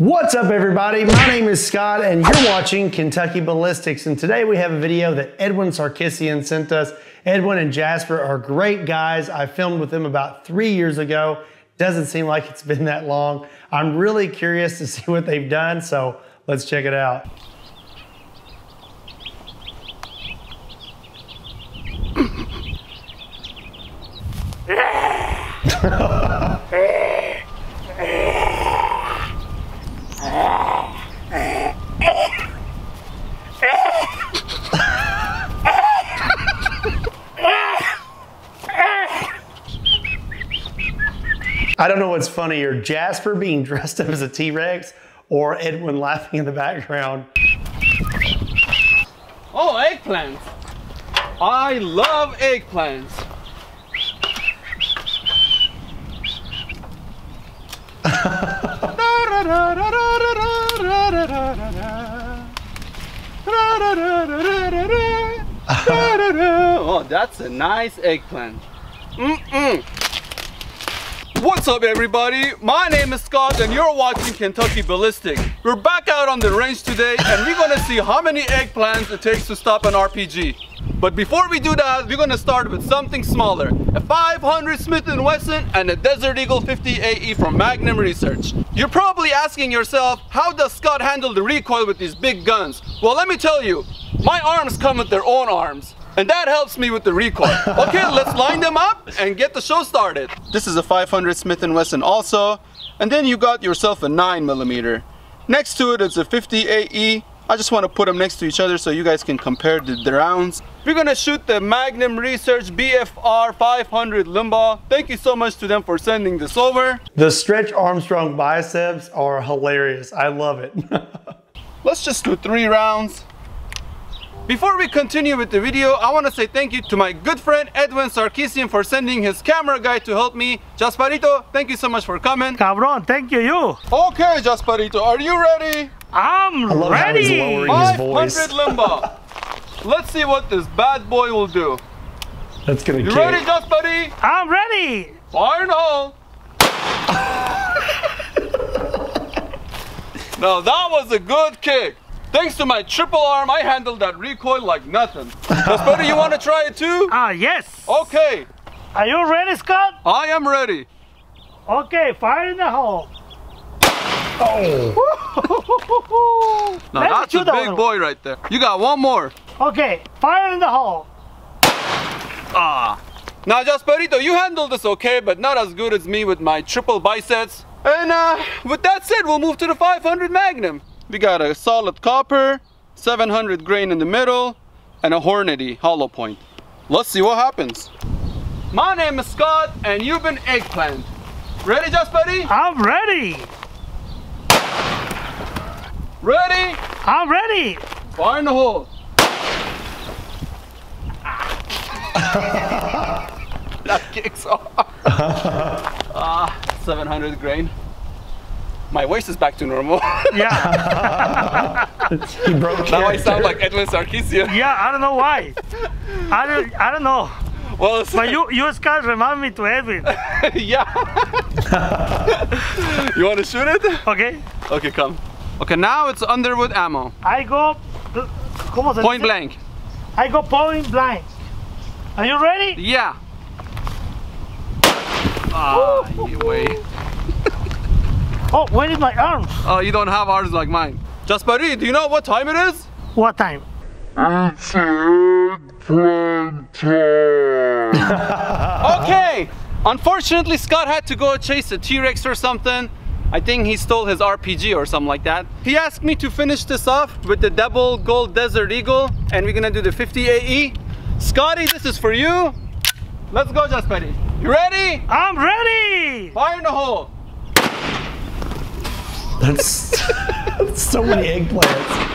What's up everybody? My name is Scott and you're watching Kentucky Ballistics and today we have a video that Edwin Sarkissian sent us. Edwin and Jasper are great guys. I filmed with them about three years ago. Doesn't seem like it's been that long. I'm really curious to see what they've done, so let's check it out. I don't know what's funnier, Jasper being dressed up as a T-Rex or Edwin laughing in the background. Oh, eggplants. I love eggplants. oh, that's a nice eggplant. Mm-mm. What's up everybody? My name is Scott and you're watching Kentucky Ballistic. We're back out on the range today and we're gonna see how many eggplants it takes to stop an RPG. But before we do that, we're gonna start with something smaller. A 500 Smith & Wesson and a Desert Eagle 50 AE from Magnum Research. You're probably asking yourself, how does Scott handle the recoil with these big guns? Well, let me tell you, my arms come with their own arms. And that helps me with the recoil. Okay, let's line them up and get the show started. This is a 500 Smith & Wesson also. And then you got yourself a 9 millimeter. Next to it is a 50 AE. I just want to put them next to each other so you guys can compare the, the rounds. We're gonna shoot the Magnum Research BFR 500 Linebaugh. Thank you so much to them for sending this over. The Stretch Armstrong biceps are hilarious. I love it. Let's just do three rounds. Before we continue with the video, I want to say thank you to my good friend Edwin Sarkissian for sending his camera guy to help me. Jasparito, thank you so much for coming. Cabron, thank you, you. Okay, Jasparito, are you ready? I'm I how ready. lowering his voice. 500 limba. Let's see what this bad boy will do. That's gonna You kick. ready, Jaspari? I'm ready. Fire in the hole. now that was a good kick. Thanks to my triple arm, I handled that recoil like nothing. Jaspari, you want to try it too? Ah, yes. Okay, Are you ready, Scott? I am ready. Okay, fire in the hole. Oh, Now Let that's a big one. boy right there. You got one more. Okay, fire in the hole. Ah. Now, Jasperito, you handled this okay, but not as good as me with my triple biceps. And uh, with that said, we'll move to the 500 Magnum. We got a solid copper, 700 grain in the middle, and a Hornady hollow point. Let's see what happens. My name is Scott, and you've been eggplant. Ready, Jaspery? I'm ready. Ready? I'm ready. Fire in the hole. that kicks off. Ah, 700 grain. My voice is back to normal. Yeah, he broke now I sound like Edwin Sarkissian. yeah. I don't know why. I don't. I don't know. Well, it's- But you, you Scott, remind me to Edwin. yeah. you want to shoot it? Okay. Okay, come. Okay, now it's Underwood ammo. I go. ¿Cómo se Point dice? blank. I go point blank. Are you ready? Yeah. Ah, you wait. Oh, where is my arms? Oh, you don't have arms like mine. Jaspari, do you know what time it is? What time? Okay. Unfortunately, Scott had to go chase a T-Rex or something. I think he stole his RPG or something like that. He asked me to finish this off with the double gold Desert Eagle and we're gonna do the 50 AE. Scotty, this is for you. Let's go, Jasperi. You ready? I'm ready. Fire in the hole. That's, that's so many eggplants.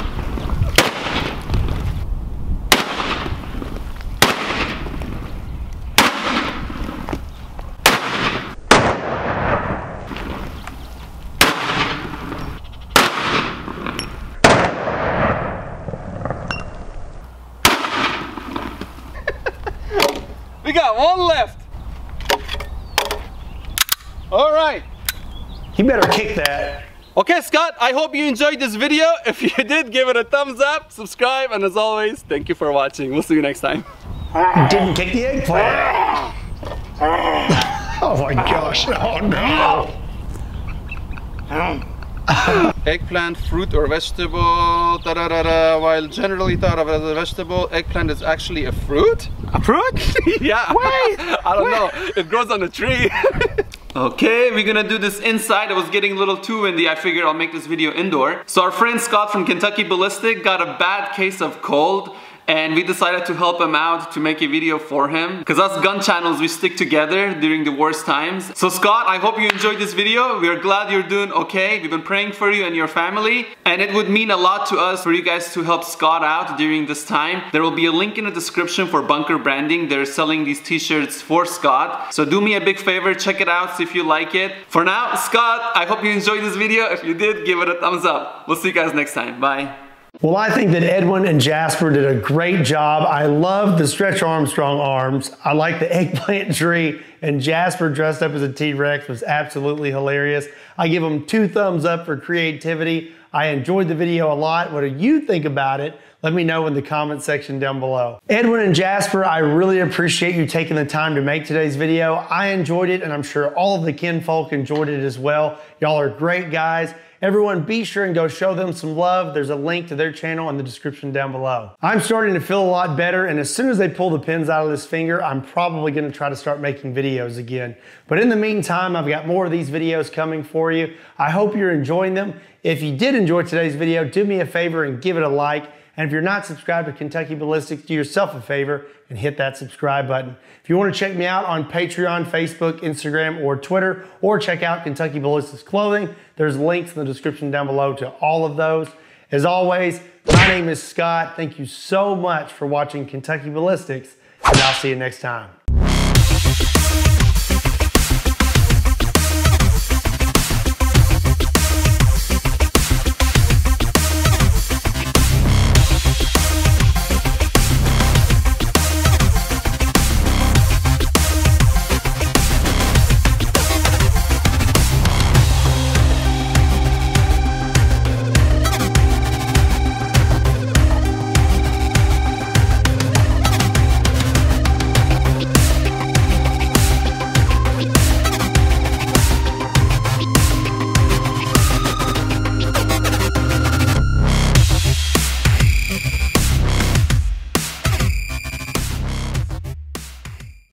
We got one left. All right. He better kick that. Okay, Scott, I hope you enjoyed this video. If you did, give it a thumbs up, subscribe, and as always, thank you for watching. We'll see you next time. Didn't kick the eggplant. oh my gosh, oh no. Eggplant, fruit or vegetable, da da da da. While generally thought of as a vegetable, eggplant is actually a fruit. A fruit? yeah. Wait, I don't know. It grows on a tree. Okay, we're gonna do this inside. It was getting a little too windy. I figured I'll make this video indoor. So our friend Scott from Kentucky Ballistic got a bad case of cold and we decided to help him out to make a video for him. Because us gun channels we stick together during the worst times. So Scott I hope you enjoyed this video. We are glad you're doing okay. We've been praying for you and your family. And it would mean a lot to us for you guys to help Scott out during this time. There will be a link in the description for bunker branding. They're selling these t-shirts for Scott. So do me a big favor check it out see if you like it. For now Scott I hope you enjoyed this video. If you did give it a thumbs up. We'll see you guys next time. Bye well, I think that Edwin and Jasper did a great job. I love the Stretch Armstrong arms. I like the eggplant tree, and Jasper dressed up as a T-Rex was absolutely hilarious. I give them two thumbs up for creativity. I enjoyed the video a lot. What do you think about it? Let me know in the comment section down below. Edwin and Jasper, I really appreciate you taking the time to make today's video. I enjoyed it, and I'm sure all of the kinfolk enjoyed it as well. Y'all are great guys. Everyone be sure and go show them some love. There's a link to their channel in the description down below. I'm starting to feel a lot better and as soon as they pull the pins out of this finger, I'm probably gonna try to start making videos again. But in the meantime, I've got more of these videos coming for you. I hope you're enjoying them. If you did enjoy today's video, do me a favor and give it a like. And if you're not subscribed to Kentucky Ballistics, do yourself a favor and hit that subscribe button. If you want to check me out on Patreon, Facebook, Instagram, or Twitter, or check out Kentucky Ballistics Clothing, there's links in the description down below to all of those. As always, my name is Scott. Thank you so much for watching Kentucky Ballistics, and I'll see you next time.